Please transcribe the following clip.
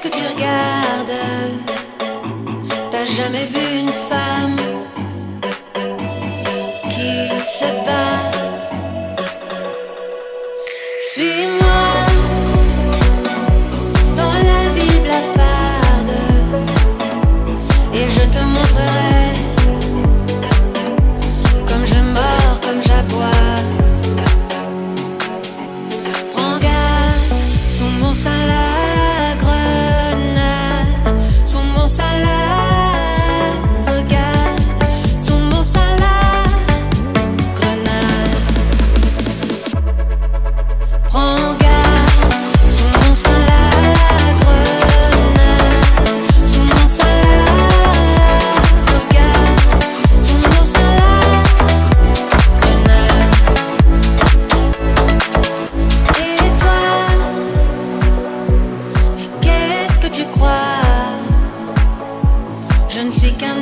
qu'est-ce que tu regardes. T'as jamais vu une femme qui se bat. Qu'est-ce que tu